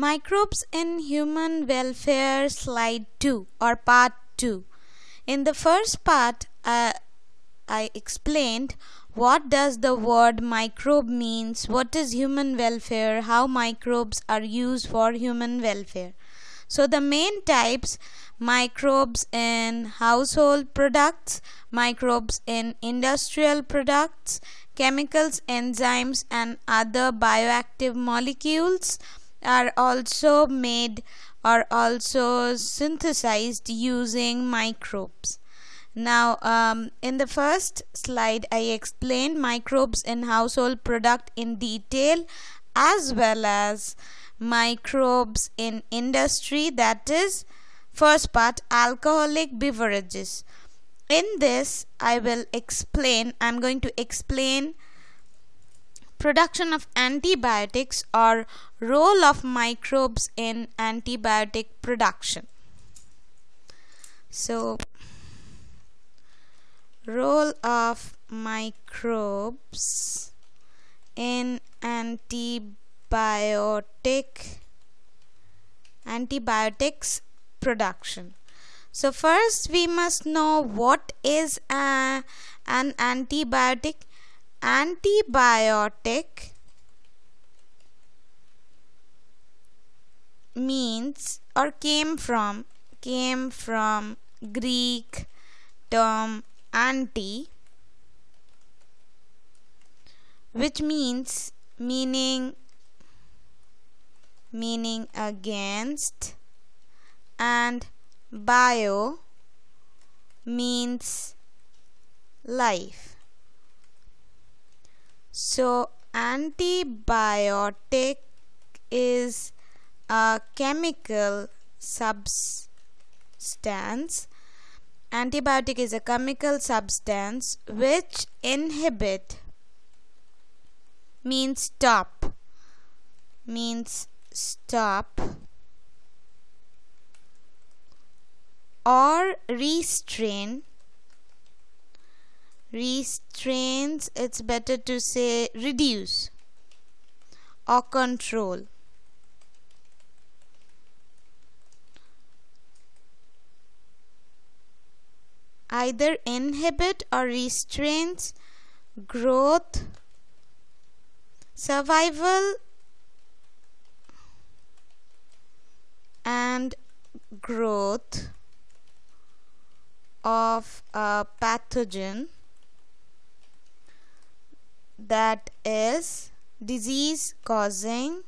Microbes in Human Welfare Slide 2 or Part 2. In the first part, uh, I explained what does the word microbe means, what is human welfare, how microbes are used for human welfare. So the main types microbes in household products, microbes in industrial products, chemicals, enzymes and other bioactive molecules, are also made or also synthesized using microbes. Now, um, in the first slide, I explained microbes in household product in detail as well as microbes in industry that is first part alcoholic beverages in this i will explain i'm going to explain production of antibiotics or role of microbes in antibiotic production. So role of microbes in antibiotic antibiotics production. So first we must know what is a, an antibiotic antibiotic means or came from came from greek term anti which means meaning meaning against and bio means life so antibiotic is a chemical substance. Antibiotic is a chemical substance which inhibit means stop means stop or restrain restrains it's better to say reduce or control. Either inhibit or restrains growth survival and growth of a pathogen that is disease causing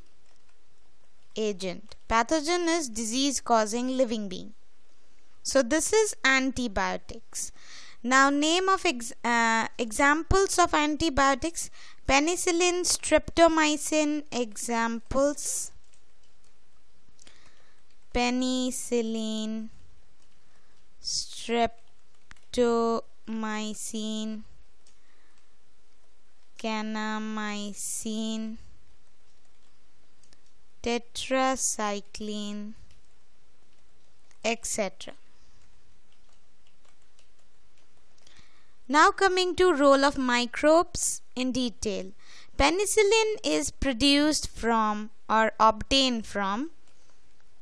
agent. Pathogen is disease causing living being. So this is antibiotics. Now name of ex uh, examples of antibiotics penicillin, streptomycin examples penicillin, streptomycin kanamycin, tetracycline, etc. Now coming to role of microbes in detail. Penicillin is produced from or obtained from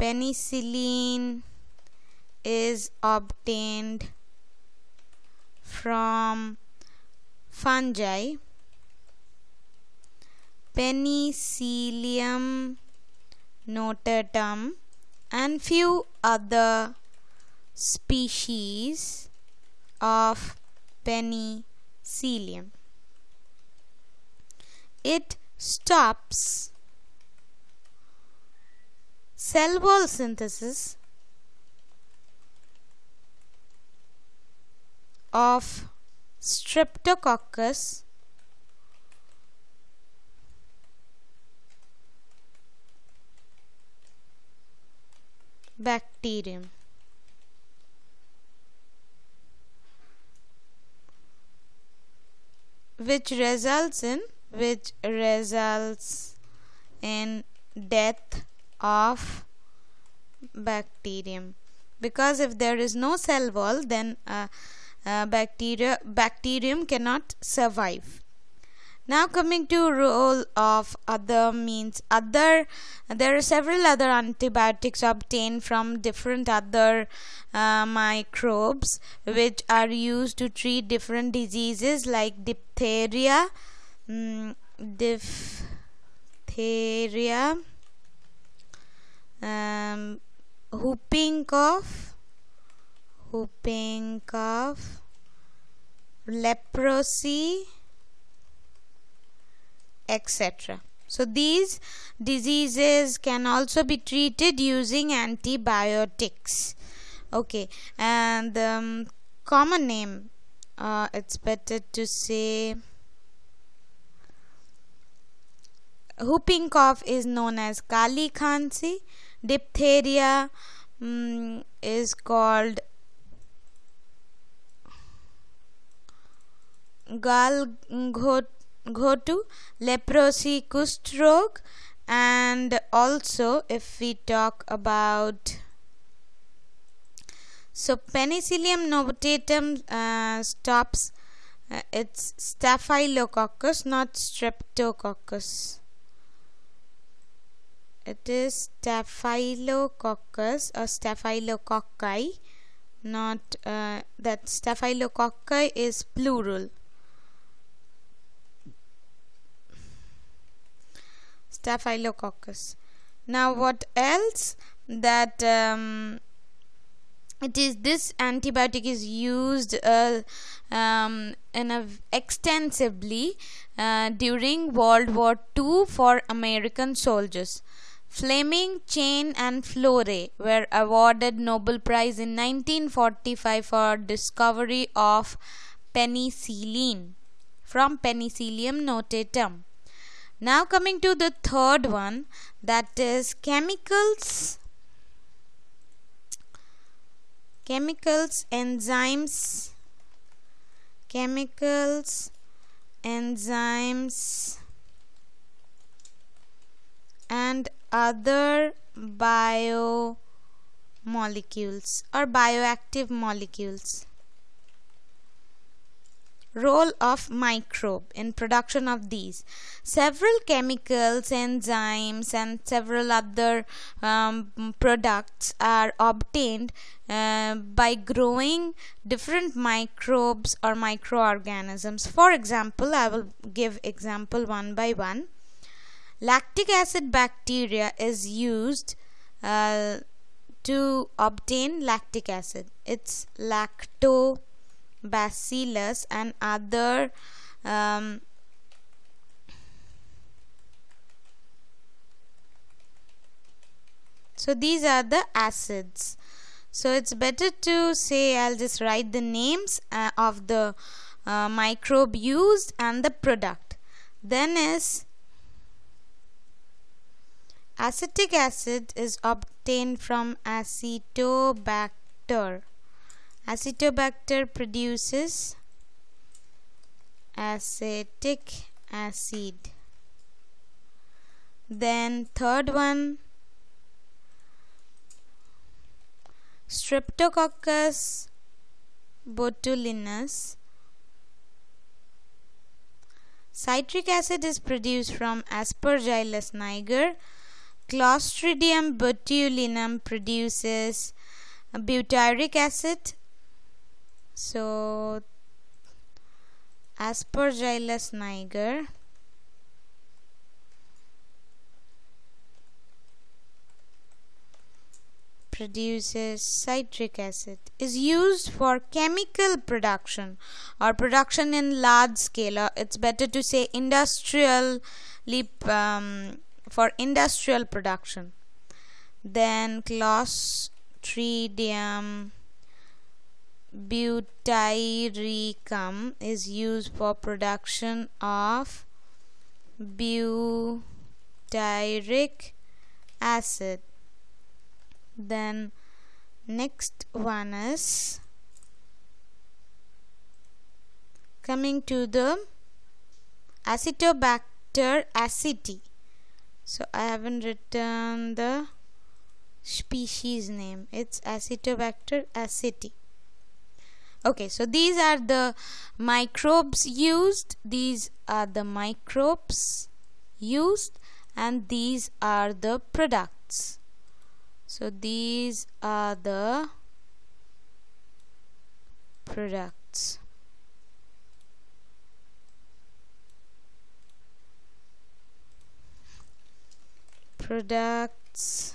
penicillin is obtained from fungi Penicillium notatum and few other species of penicillium. It stops cell wall synthesis of streptococcus bacterium. which results in which results in death of bacterium because if there is no cell wall then uh, uh, bacteria bacterium cannot survive now coming to role of other means other there are several other antibiotics obtained from different other uh, microbes which are used to treat different diseases like diphtheria mm, diphtheria um, whooping cough whooping cough leprosy etc. So these diseases can also be treated using antibiotics. Okay, and um, common name. Uh, it's better to say whooping cough is known as Kali Khansi. Diphtheria um, is called Gal to leprosy, kustrog, and also if we talk about so penicillium novotatum uh, stops uh, it's staphylococcus not streptococcus. It is staphylococcus or staphylococci not uh, that staphylococci is plural staphylococcus now what else that um, it is this antibiotic is used uh, um, in a extensively uh, during World War II for American soldiers. Fleming, Chain and Florey were awarded Nobel Prize in 1945 for discovery of penicillin from Penicillium notatum. Now coming to the third one that is chemicals chemicals enzymes chemicals enzymes and other biomolecules or bioactive molecules role of microbe in production of these. Several chemicals enzymes and several other um, products are obtained uh, by growing different microbes or microorganisms. For example i will give example one by one. Lactic acid bacteria is used uh, to obtain lactic acid. It's lacto bacillus and other um, so these are the acids. So it's better to say I'll just write the names uh, of the uh, microbe used and the product. Then is acetic acid is obtained from acetobacter Acetobacter produces acetic acid. Then third one Streptococcus botulinus Citric acid is produced from Aspergillus niger. Clostridium botulinum produces butyric acid so aspergillus niger produces citric acid is used for chemical production or production in large scale or it's better to say industrial um, for industrial production then clostridium butyricum is used for production of butyric acid. Then next one is coming to the acetobacter aceti so I haven't written the species name. It's acetobacter aceti okay so these are the microbes used. These are the microbes used and these are the products. So these are the products. Products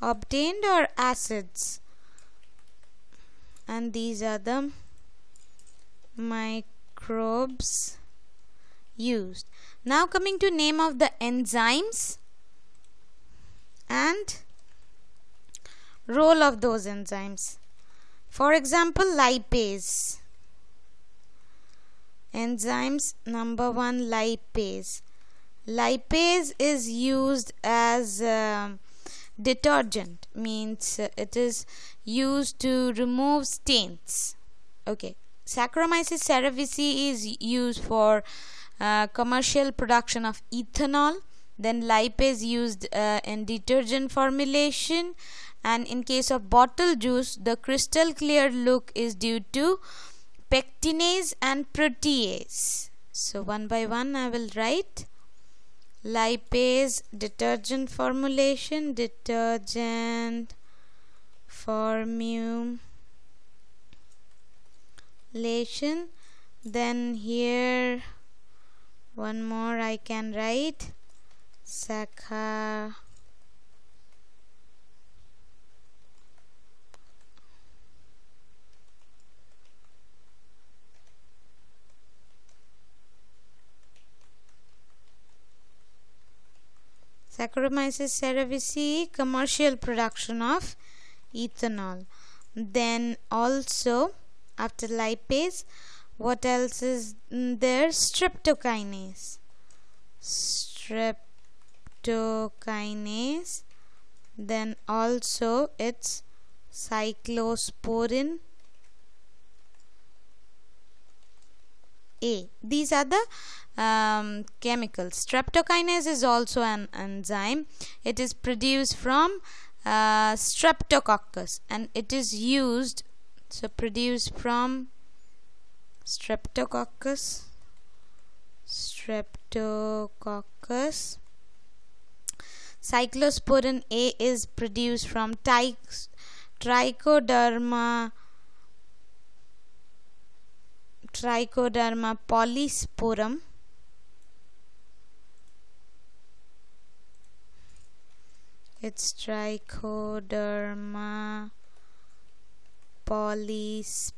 obtained or acids and these are the microbes used. Now coming to name of the enzymes and role of those enzymes. For example lipase. Enzymes number one lipase. Lipase is used as uh, detergent. Means uh, it is used to remove stains. Okay. Saccharomyces cerevisiae is used for uh, commercial production of ethanol. Then lipase used uh, in detergent formulation. And in case of bottle juice the crystal clear look is due to pectinase and protease. So one by one I will write. Lipase detergent formulation detergent formulation then here one more I can write saccharomyces Saccharomyces cerevisiae commercial production of ethanol. Then also after lipase what else is there streptokinase streptokinase then also it's cyclosporin A. These are the um, chemicals. Streptokinase is also an enzyme. It is produced from uh, streptococcus and it is used so produced from streptococcus streptococcus. Cyclosporin A is produced from trichoderma Trichoderma polysporum it's Trichoderma polysporum.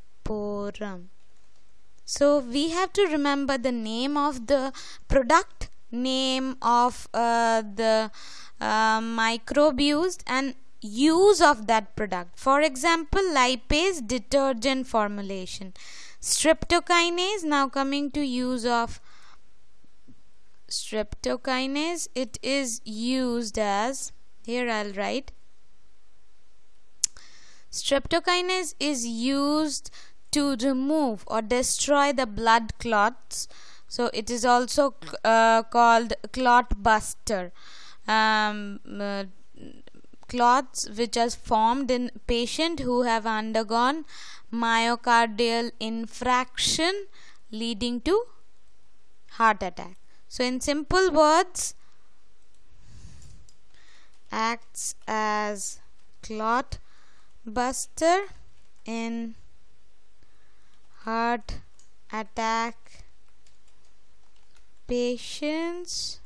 So we have to remember the name of the product name of uh, the uh, microbe used and use of that product. For example lipase detergent formulation. Streptokinase now coming to use of streptokinase it is used as here I'll write. Streptokinase is used to remove or destroy the blood clots. So it is also uh, called clot buster. Um, uh, clots which are formed in patient who have undergone myocardial infraction leading to heart attack. So in simple words acts as clot buster in heart attack patients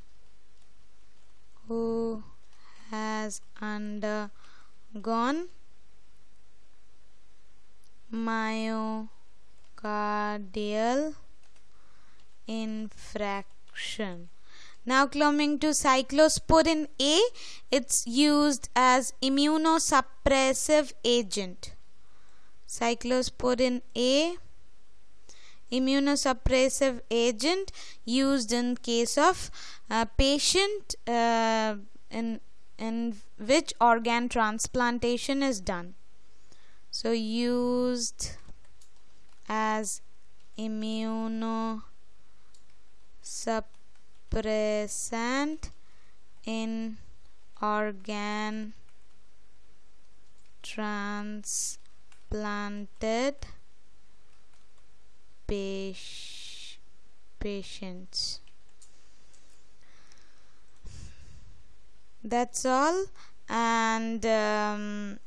who has undergone myocardial infraction. Now coming to cyclosporin A, it's used as immunosuppressive agent. Cyclosporin A, immunosuppressive agent used in case of uh, patient uh, in in which organ transplantation is done so used as immunosuppressant in organ transplanted patients. That's all. And um,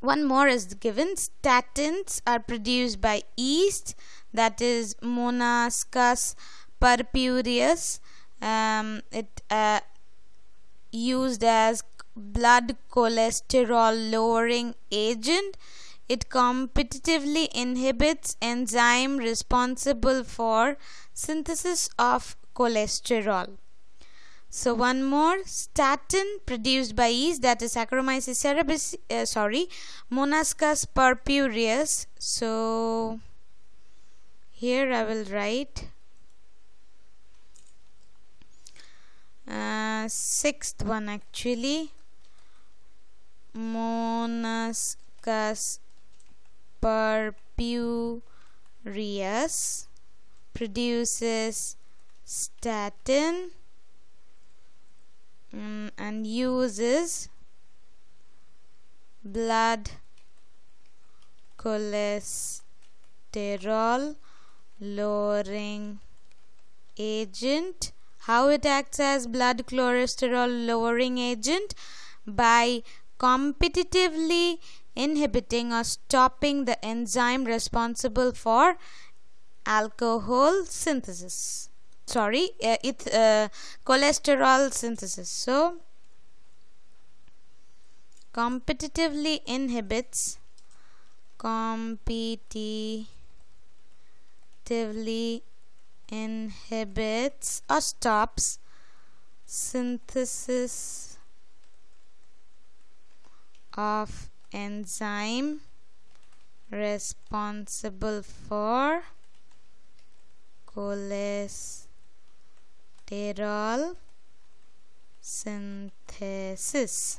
one more is given. Statins are produced by yeast that is monascus purpureus um, it uh, used as blood cholesterol lowering agent. It competitively inhibits enzyme responsible for synthesis of cholesterol. So one more. Statin produced by yeast that is Saccharomyces cerevisiae, uh, sorry, Monascus purpureus. So here I will write uh, sixth one actually. Monascus purpureus produces statin um, and uses blood cholesterol lowering agent how it acts as blood cholesterol lowering agent by competitively inhibiting or stopping the enzyme responsible for alcohol synthesis. Sorry uh, it uh, cholesterol synthesis. So competitively inhibits competitively inhibits or stops synthesis of enzyme responsible for cholesterol synthesis